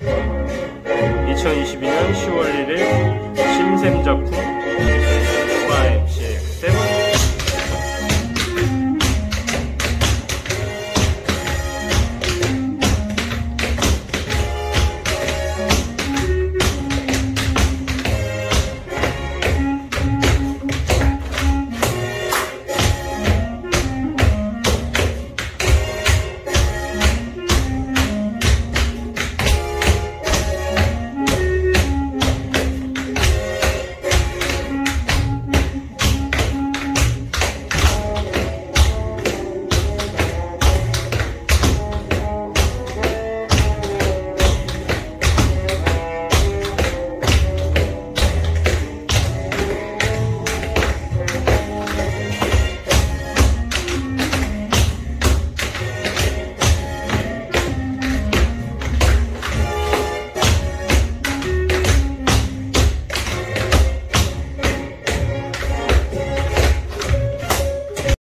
2022년 10월 1일 심샘 작품.